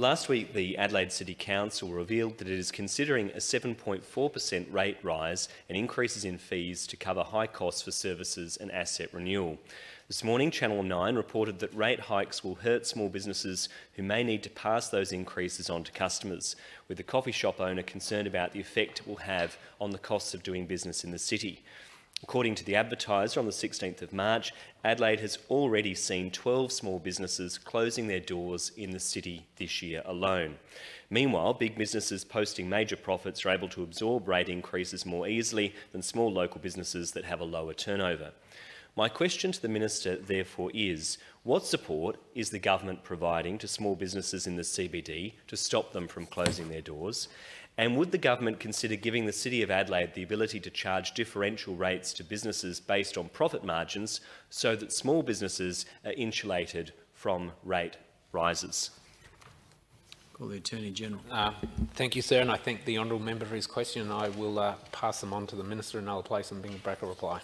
Last week, the Adelaide City Council revealed that it is considering a 7.4 per cent rate rise and increases in fees to cover high costs for services and asset renewal. This morning, Channel 9 reported that rate hikes will hurt small businesses who may need to pass those increases on to customers, with the coffee shop owner concerned about the effect it will have on the costs of doing business in the city. According to the advertiser on the 16th of March, Adelaide has already seen 12 small businesses closing their doors in the city this year alone. Meanwhile, big businesses posting major profits are able to absorb rate increases more easily than small local businesses that have a lower turnover. My question to the Minister, therefore, is what support is the government providing to small businesses in the CBD to stop them from closing their doors? And would the government consider giving the City of Adelaide the ability to charge differential rates to businesses based on profit margins so that small businesses are insulated from rate rises? Call the Attorney General. Uh, thank you, sir, and I thank the honourable member for his question. I will uh, pass them on to the Minister and I'll place them and bring back a reply.